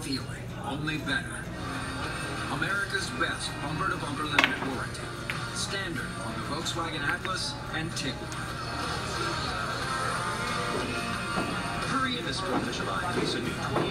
feeling, only better. America's best bumper-to-bumper limited warranty. Standard on the Volkswagen Atlas and Tiguan. Hurry in this 4th of It's a new